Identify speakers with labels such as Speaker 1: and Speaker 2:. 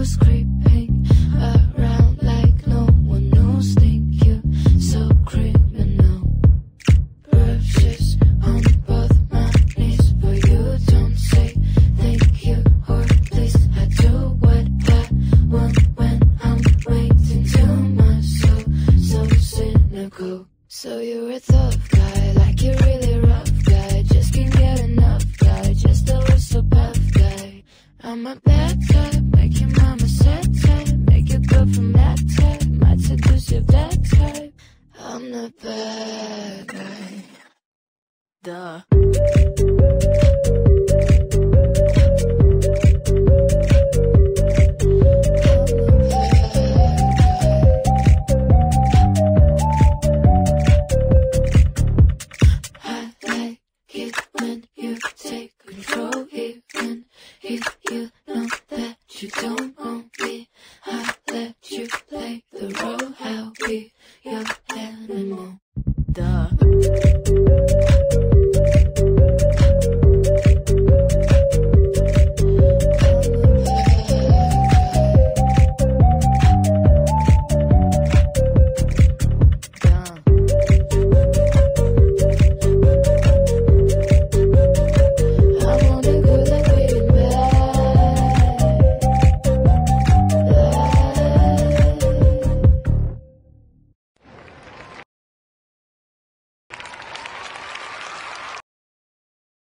Speaker 1: goes creeping around like no one knows. Think you so criminal. On both knees for you. Don't say thank you or please. I do what I want when I'm waiting my soul. So cynical. So you're a tough guy, like you're really rough guy. Just can't get enough guy, just a guy. I'm a bad guy good from that type. Might seduce your bad type. I'm the bad guy. Duh. you don't want me. I let you play the role. I'll be your animal. Duh.